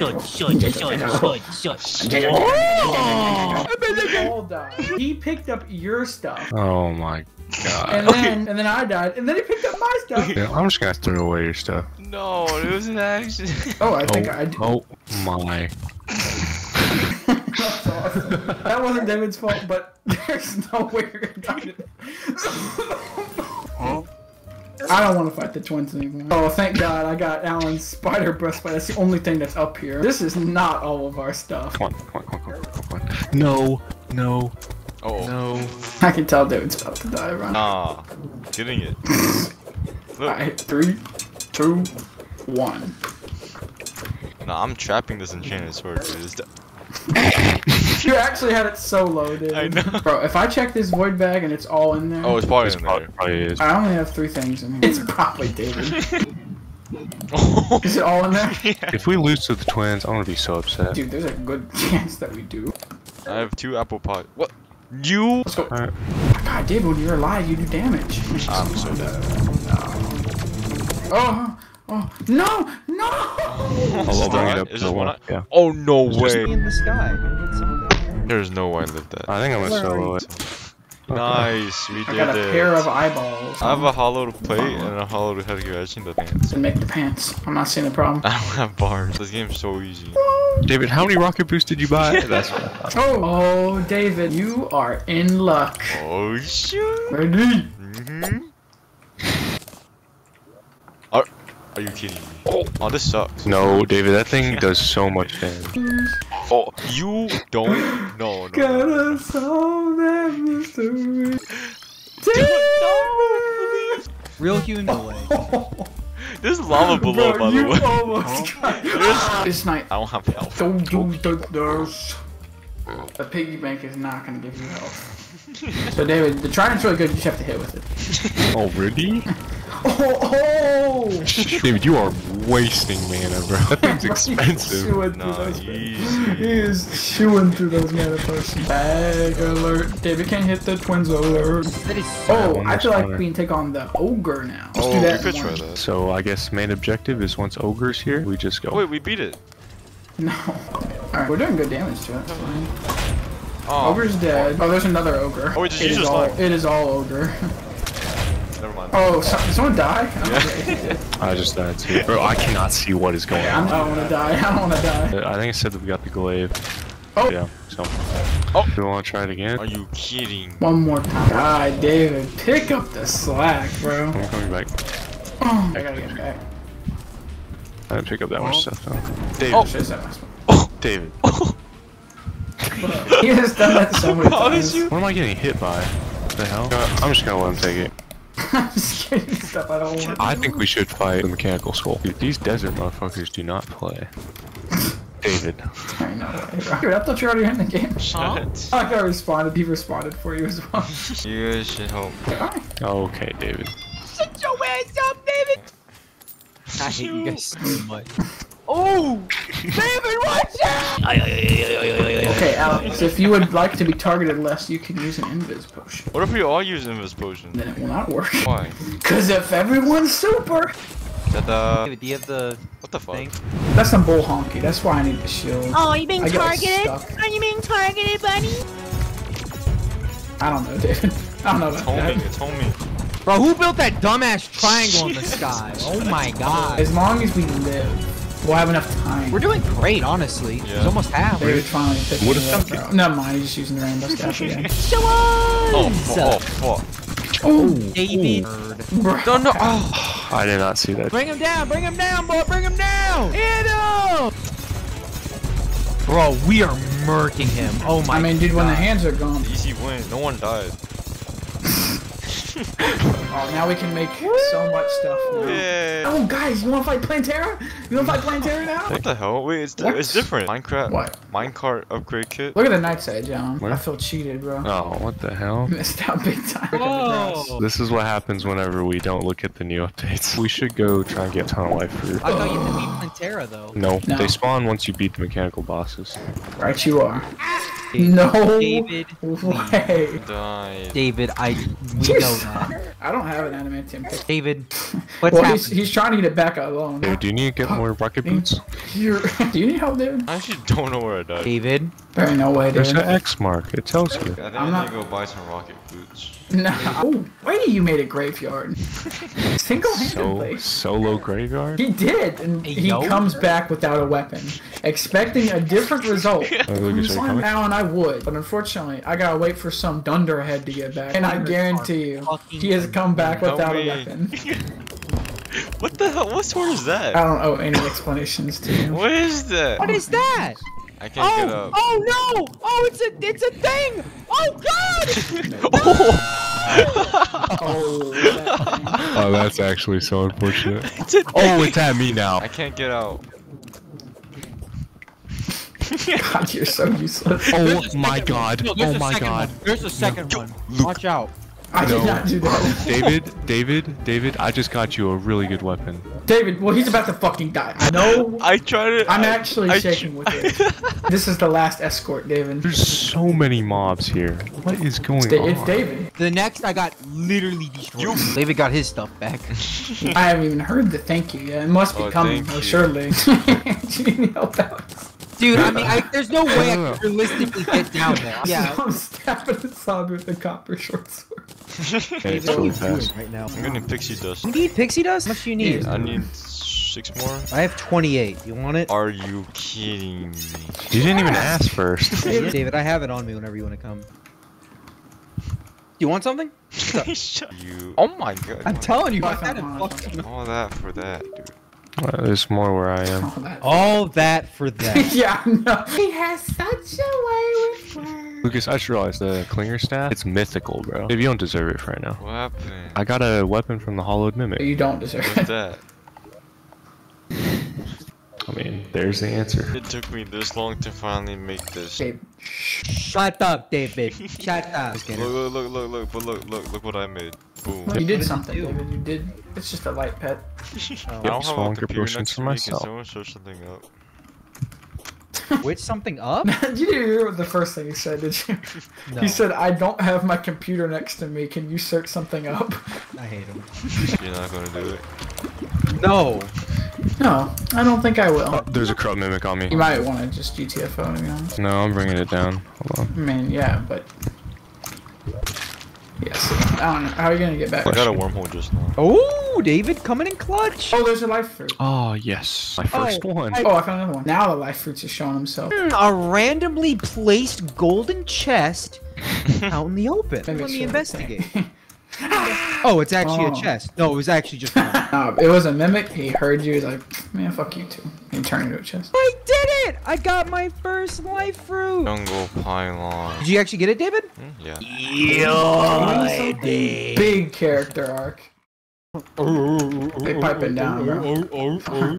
Should, should, should, should, should. all died. He picked up your stuff, Oh my god. and then and then I died, and then he picked up my stuff. Yeah, I'm just gonna throw away your stuff. No, it was an accident. Oh, I Oh, think I. Did. oh my. That's awesome. That wasn't David's fault, but there's no way you're gonna die. To- I don't want to fight the twins anymore. Oh, thank God I got Alan's spider breastplate. That's the only thing that's up here. This is not all of our stuff. Come on, come on, come on, come on, come on. No, no, Oh, no. I can tell David's about to die. Run. nah. Getting it. Alright, three, two, one. No, I'm trapping this enchanted sword, dude. You actually had it so low, dude. I know. Bro, if I check this void bag and it's all in there, Oh, it's probably It's in probably, there. probably is. I only have three things in here. It's probably David. Is it all in there? yeah. If we lose to the twins, I'm gonna be so upset. Dude, there's a good chance that we do. I have two apple pie. What? You? Let's go. Alright. God, David, when you're alive, you do damage. I'm so dead. Oh, oh, no, no! I'll, I'll bring it up Is to this one. one? Yeah. Oh no just- way! in the sky. There's no way I lived that. I think I'm gonna Where solo you? it. Nice, we I did got a it. pair of eyeballs. I have a hallowed plate and a hallowed headgear. I seen the pants. And make the pants. I'm not seeing the problem. I don't have bars. This game's so easy. David, how many rocket boosts did you buy? That's what I. Oh, oh, David, you are in luck. Oh shoot! Ready? Mm-hmm. Are, are you kidding me? Oh, oh, this sucks. No, David, that thing does so much damage. Oh, you don't. know. no. no. Gotta solve that mystery. Real human no way. There's lava below, Bro, by the way. almost got There's- This night, I don't have health. don't do the this. The piggy bank is not gonna give you health. So David, the trident's really good. You just have to hit with it. Already? Oh, oh! David, you are wasting mana, bro. That thing's expensive. chewing through Nah, those. He is chewing through those mana potions. Bag alert. David can't hit the twins alert. That is Oh, one I feel like we can take on the ogre now. Oh, Let's Oh, do we that could try that. So I guess main objective is once ogre's here, we just go. Oh, wait, we beat it. No. Alright, we're doing good damage to it. Oh, Ogre's dead. Oh, there's another ogre. Oh, it just It used is your all. It is all ogre. never mind. Oh, so, did someone die? Yeah. I just died too. Bro, I cannot see what is going on. I don't want to die. I don't want to die. I think I said that we got the glaive. Oh. Yeah, so. Oh. Do you want to try it again? Are you kidding? One more time. God, David, pick up the slack, bro. I'm coming back. Oh, I gotta get back. I didn't pick up that much stuff though. David. Oh, shit, that was David. He has done that so many How did times. you? What am I getting hit by? What the hell? Uh, I'm just gonna let him take it. I'm just getting stuff I don't want. I think we should fight the mechanical skull. Dude, these desert motherfuckers do not play. David. I know. right? Dude, I thought you were already in the game. Shut. I got responded. He responded for you as well. You should help. Okay, David. Shut your ass up, David! I hate you guys so much. Oh! David, watch out! Okay, Alex, if you would like to be targeted less, you can use an invis potion. What if we all use Invis Potion? Then it will not work. Why? Because if everyone's super, Ta-da. Uh, David, do you have the What the fuck? thing? that's some bull honky. That's why I need the shield. Oh, are you being I targeted? Are you being targeted, buddy? I don't know, David. I don't know It's about homing. that. It's homing. Bro, who built that dumbass triangle in the sky? Oh my god. As long as we live, we'll have enough time. We're doing great, honestly. Yeah. It's almost half. David finally picked What me if up, something- bro. Never mind, he's just using the rainbow staff again. Show Oh, us! fu- oh, fuck. oh, David. bro. No, no. Oh. I did not see that. Bring him down, bring him down, boy, bring him down! Hit him! Bro, we are murking him. Oh my I mean, dude, when the hands are gone, Easy win. No one died. oh, now we can make so much stuff. Now. Yeah. Oh, guys, you want to fight Plantera? You want to fight Plantera now? What the hell? Wait, it's, What? it's different. Minecraft. What? Minecart upgrade kit. Look at the Night's Edge, Alan. Where? I feel cheated, bro. Oh, what the hell? Missed out big time. Whoa! This is what happens whenever we don't look at the new updates. We should go try and get Tunnel Life fruit. I thought you had to beat Plantera though. No, No. they spawn once you beat the mechanical bosses. Right, you are. No David, way. Die. David, I we know that. I don't have an adamantium pick. David, what's Well, happening? he's, he's trying to get it back alone. Dude, do you need to get more rocket boots? You're, do you need help, David? I actually don't know where I died. David, There ain't no way, There's an X mark. It tells you. I think I'm I not- need to go buy some rocket boots. No. Oh, wait, you made a graveyard. So Single-handedly. solo graveyard. He did, and Hey, he yo. comes back without a weapon, expecting a different result. Lucas, are you Slime coming? Allen, I would, but unfortunately, I gotta wait for some dunderhead to get back, and I guarantee you, he has come back without a weapon. What the hell? What sword is that? I don't owe any explanations to you. What is that? what is that? I can't get Oh, up. oh no! Oh, it's a, it's a thing! Oh God! no. Oh, that. Oh, that's actually so unfortunate. It's a Oh, it's at me now. I can't get out. God, you're so useless. Oh my god. No, Oh my god. One. There's a second one. Watch out. I did No. not do that. David, David, David, I just got you a really good weapon. David, well, he's about to fucking die. I know. I tried it. I'm I- actually I shaking tr- with it. This is the last escort, David. There's so many mobs here. What is going Da- on? It's David. The next, I got literally destroyed. David got his stuff back. I haven't even heard the thank you yet. It must be Oh, coming, oh, you. surely. Do you need help out? Dude, I mean, I, there's no way I know. could realistically get down there. Yeah. I'm stabbing Assad with a copper short sword. Okay, it's What are really you fast. doing right now? I'm getting pixie dust. You need pixie dust? How much do you need? I need six more. I have 28. You want it? Are you kidding me? You didn't even ask first. David, I have it on me whenever you want to come. You want something? You. Oh my god. I'm telling you, I I had one, I it. All that for that, dude. There's more where I am. All that for that. yeah, no. He has such a way with words. Lucas, I just realized the clinger staff, it's mythical, bro. If you don't deserve it for right now. What happened? I got a weapon from the Hallowed Mimic. You don't deserve it. What's it. that? I mean, there's the answer. It took me this long to finally make this. Dave, Shut up, David. Shut up. Look, look, look, look, look, but look, look, look what I made. Boom. you did did something, you? David. You did. It's just a light pet. I don't have swallowing a computer potions next for to me. Can myself. someone search something up? Switch something up? you didn't hear what the first thing he said, did you? No. He said, I don't have my computer next to me. Can you search something up? I hate him. You're not gonna do it. No. No, I don't think I will. Uh, there's a Crow Mimic on me. You might want to just GTFO, to be honest. No, I'm bringing it down. Hold on. I mean, yeah, but. Yes. I don't know. How are you going to get back? I got a wormhole just now. Oh, David coming in clutch. Oh, there's a life fruit. Oh, yes. My first one. Oh, I found another one. Now the life fruits is showing himself. Hmm, A randomly placed golden chest out in the open. Maybe Let me investigate. oh, it's actually Oh. a chest. No, it was actually just. I Uh, it was a mimic. He heard you. He's like, man, fuck you too. He turn into a chest. I did it! I got my first life fruit. Jungle pylon. Did you actually get it, David? Hmm, Yeah. Big character arc. They piping down, bro.